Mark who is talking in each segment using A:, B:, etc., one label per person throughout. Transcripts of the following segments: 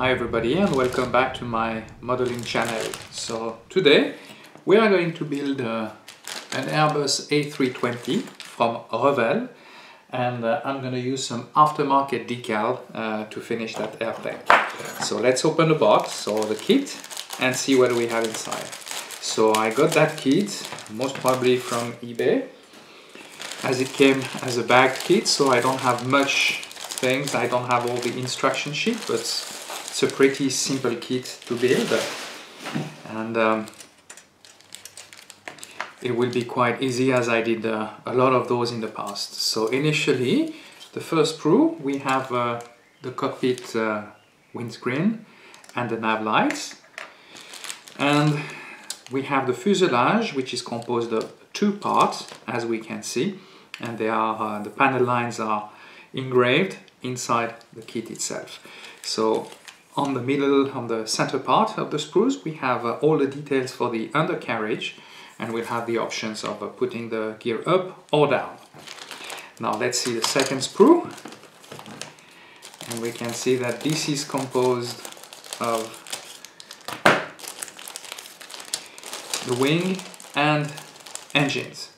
A: Hi everybody and welcome back to my modeling channel. So today we are going to build uh, an Airbus A320 from Revell and uh, I'm going to use some aftermarket decal uh, to finish that airplane. So let's open the box or the kit and see what we have inside. So I got that kit most probably from eBay as it came as a bag kit so I don't have much things I don't have all the instruction sheet but it's a pretty simple kit to build. And um, it will be quite easy as I did uh, a lot of those in the past. So initially the first sprue we have uh, the cockpit uh, windscreen and the nav lights. And we have the fuselage which is composed of two parts as we can see. And they are uh, the panel lines are engraved inside the kit itself. So on the middle, on the center part of the sprues, we have uh, all the details for the undercarriage and we'll have the options of uh, putting the gear up or down. Now let's see the second sprue. And we can see that this is composed of the wing and engines.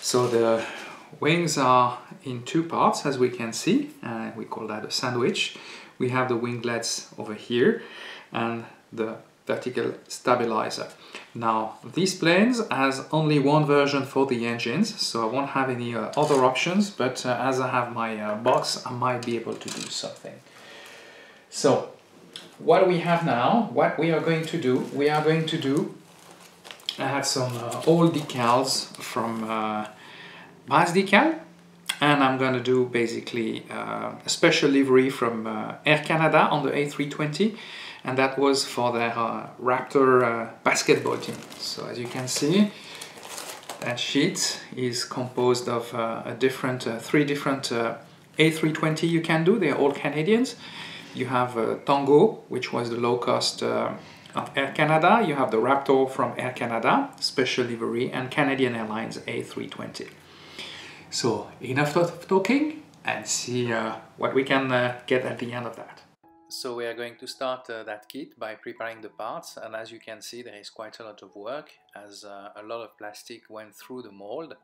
A: So the wings are in two parts as we can see, uh, we call that a sandwich. We have the winglets over here and the vertical stabilizer. Now these planes has only one version for the engines so I won't have any uh, other options but uh, as I have my uh, box I might be able to do something. So what we have now, what we are going to do, we are going to do I had some uh, old decals from uh, Braz Decal and I'm going to do basically uh, a special livery from uh, Air Canada on the A320 and that was for their uh, Raptor uh, basketball team. So as you can see that sheet is composed of uh, a different, uh, three different A320 you can do, they're all Canadians. You have Tango, which was the low cost of Air Canada, you have the Raptor from Air Canada, special livery, and Canadian Airlines A320. So enough talking and see uh, what we can uh, get at the end of that. So we are going to start uh, that kit by preparing the parts and as you can see there is quite a lot of work as uh, a lot of plastic went through the mold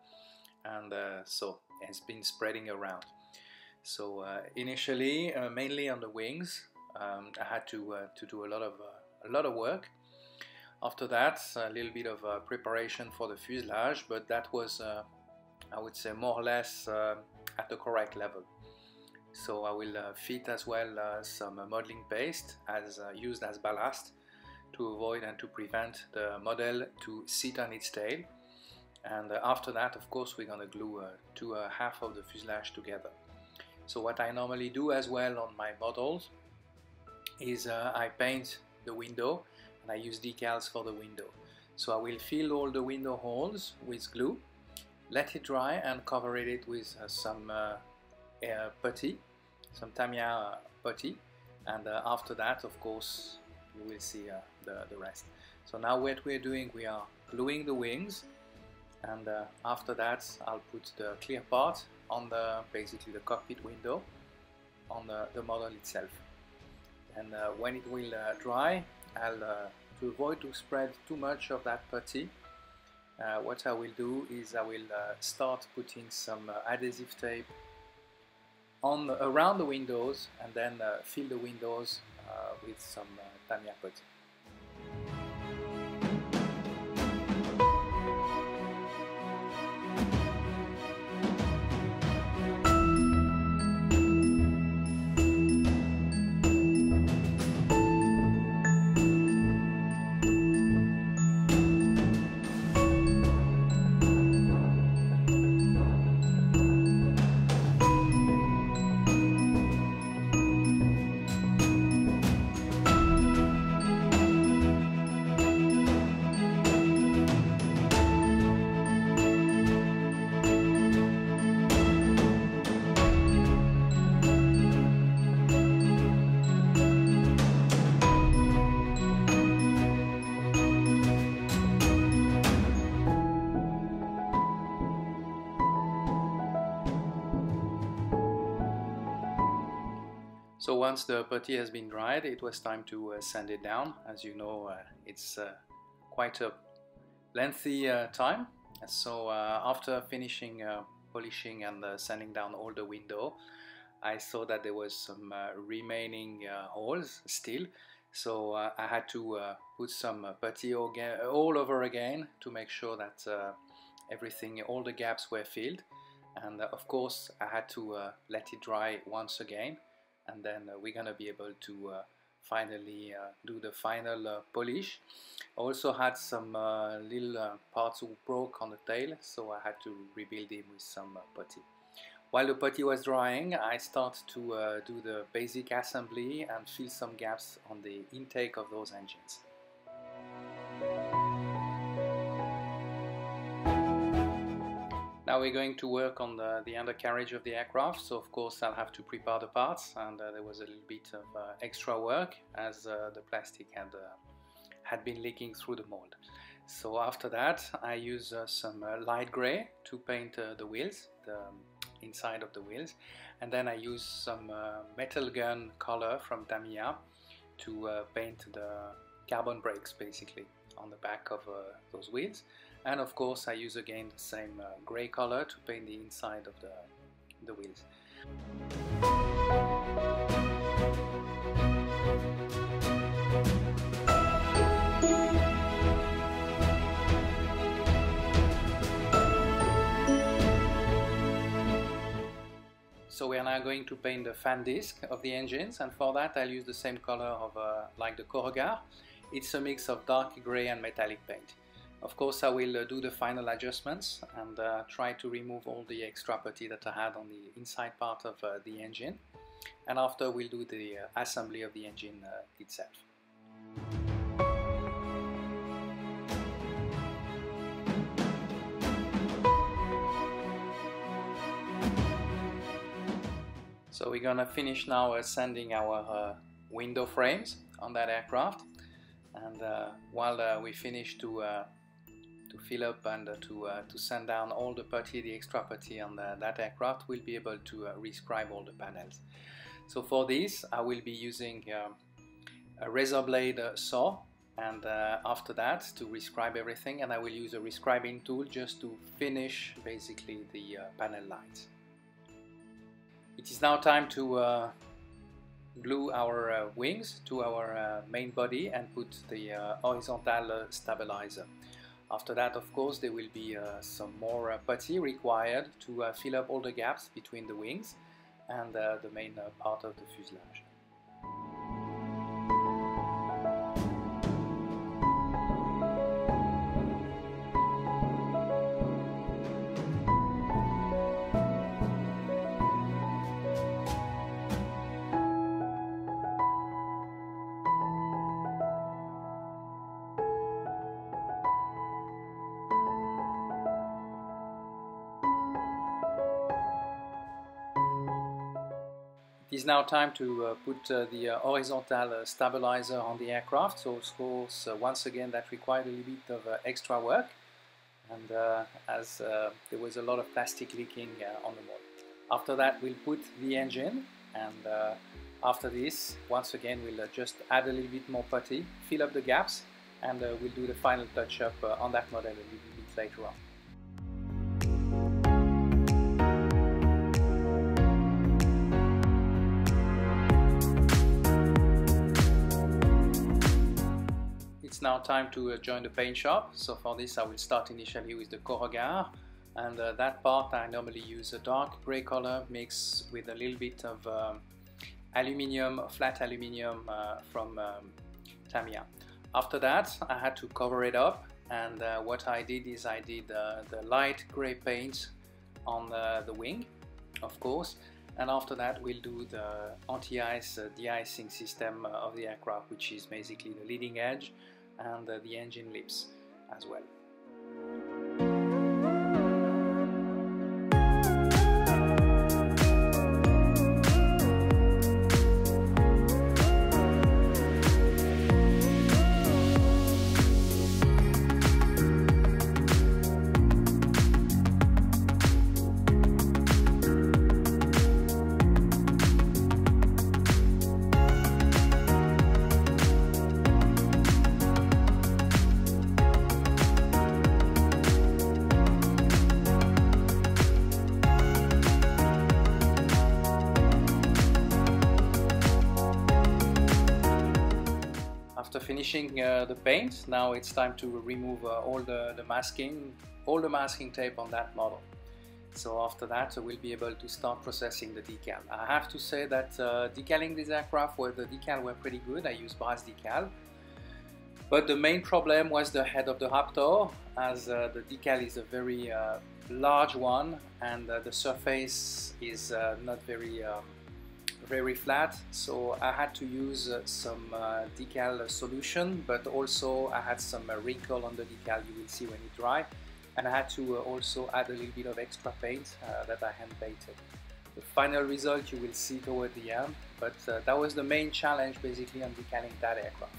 A: and uh, so it's been spreading around. So uh, initially mainly on the wings um, I had to, to do a lot of a lot of work. After that, a little bit of uh, preparation for the fuselage, but that was uh, I would say more or less uh, at the correct level. So I will uh, fit as well uh, some modeling paste as used as ballast to avoid and to prevent the model to sit on its tail. And after that, of course, we're going to glue two half of the fuselage together. So what I normally do as well on my models is uh, I paint the window and I use decals for the window. So I will fill all the window holes with glue let it dry and cover it with uh, some uh, putty, some Tamiya putty and uh, after that of course you will see uh, the, the rest. So now what we're doing we are gluing the wings and uh, after that I'll put the clear part on the basically the cockpit window on the, the model itself and when it will dry I'll to avoid to spread too much of that putty uh, what I will do is I will uh, start putting some uh, adhesive tape on around the windows and then uh, fill the windows uh, with some Tamiya putty. So once the putty has been dried, it was time to uh, sand it down. As you know, uh, it's uh, quite a lengthy uh, time. So uh, after finishing uh, polishing and sanding down all the window, I saw that there was some remaining holes still. So I had to put some putty all over again to make sure that everything, all the gaps were filled. And of course, I had to let it dry once again and then uh, we're gonna be able to uh, finally uh, do the final polish. I also had some little parts who broke on the tail so I had to rebuild him with some putty. While the putty was drying, I started to uh, do the basic assembly and fill some gaps on the intake of those engines. Now we're going to work on the, the undercarriage of the aircraft, so of course I'll have to prepare the parts and uh, there was a little bit of uh, extra work as uh, the plastic had, uh, had been leaking through the mold. So after that I use uh, some light grey to paint the wheels, the um, inside of the wheels, and then I use some metal gun color from Tamiya to paint the carbon brakes basically on the back of those wheels and of course I use again the same uh, gray color to paint the inside of the, the wheels. So we are now going to paint the fan disc of the engines and for that I'll use the same color of uh, like the Corrugator. It's a mix of dark gray and metallic paint. Of course I will uh, do the final adjustments and uh, try to remove all the extra putty that I had on the inside part of uh, the engine and after we'll do the uh, assembly of the engine uh, itself. So we're gonna finish now sanding our window frames on that aircraft and while we finish to to fill up and uh, to, uh, to send down all the putty, the extra putty on the, that aircraft, we'll be able to uh, rescribe all the panels. So for this, I will be using a razor blade saw and uh, after that to rescribe everything and I will use a rescribing tool just to finish basically the uh, panel lines. It is now time to uh, glue our wings to our main body and put the horizontal stabilizer. After that, of course, there will be uh, some more uh, putty required to uh, fill up all the gaps between the wings and the main part of the fuselage. Is now time to uh, put uh, the uh, horizontal uh, stabilizer on the aircraft. So of course, uh, once again, that required a little bit of uh, extra work. And as there was a lot of plastic leaking on the model. After that, we'll put the engine. And after this, once again, we'll just add a little bit more putty, fill up the gaps, and we'll do the final touch up on that model a little bit later on. It's now time to uh, join the paint shop. So for this I will start initially with the Corrugator and uh, that part I normally use a dark grey color mixed with a little bit of um, aluminium, flat aluminium uh, from um, Tamiya. After that I had to cover it up and uh, what I did is I did uh, the light grey paint on the, the wing of course and after that we'll do the anti-ice uh, de-icing system of the aircraft which is basically the leading edge and uh, the engine lips as well. After finishing uh, the paint, now it's time to remove uh, all the, the masking, all the masking tape on that model. So after that, we'll be able to start processing the decal. I have to say that uh, decaling this aircraft, where the decal were pretty good. I used Braz decal. But the main problem was the head of the Raptor, as uh, the decal is a very uh, large one and uh, the surface is uh, not very um, very flat so I had to use uh, some uh, decal solution but also I had some uh, wrinkle on the decal you will see when it dry and I had to also add a little bit of extra paint that I hand painted. The final result you will see toward the end but that was the main challenge basically on decaling that aircraft.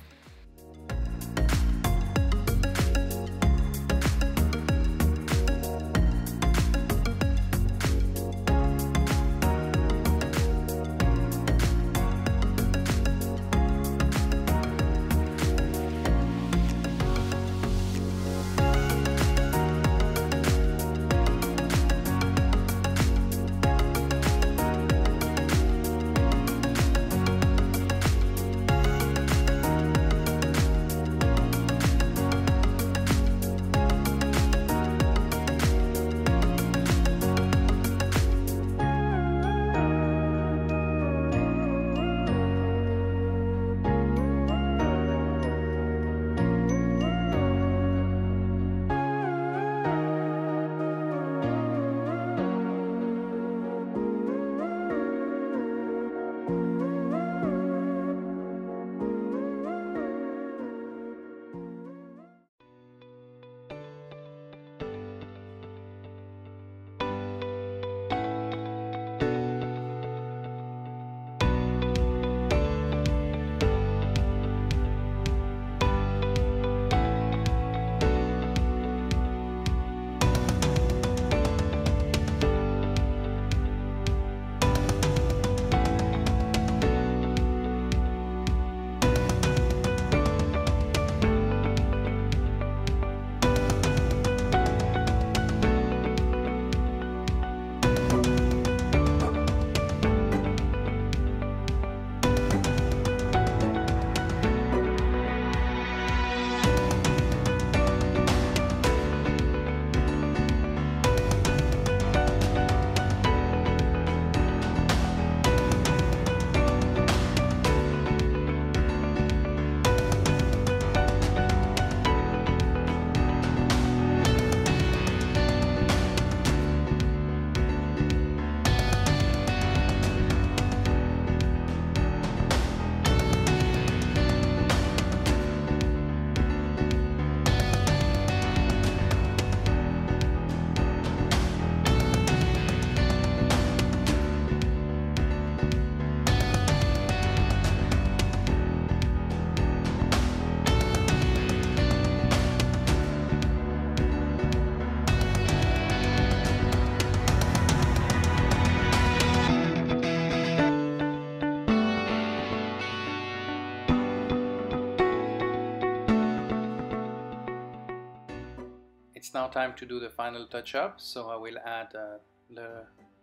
A: Now time to do the final touch-up, so I will add uh, the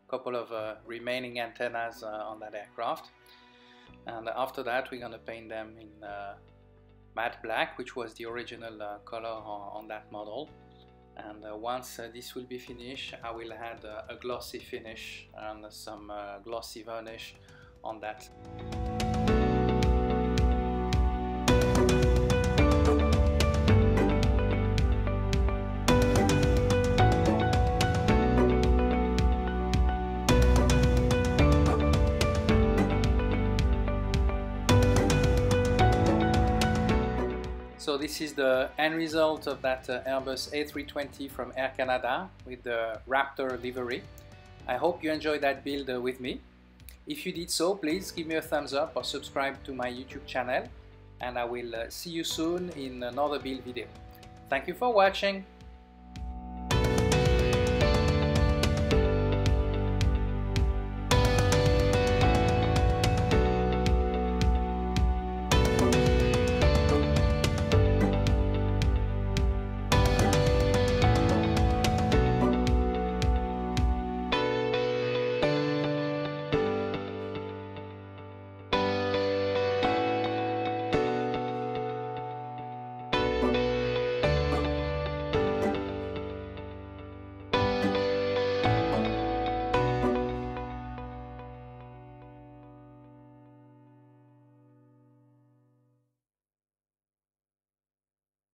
A: couple of uh, remaining antennas uh, on that aircraft. And after that, we're gonna paint them in uh, matte black, which was the original uh, color on, on, that model. And uh, once this will be finished, I will add a glossy finish and some glossy varnish on that. So this is the end result of that uh, Airbus A320 from Air Canada with the Raptor livery. I hope you enjoyed that build uh, with me. If you did so, please give me a thumbs up or subscribe to my YouTube channel and I will uh, see you soon in another build video. Thank you for watching.